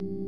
you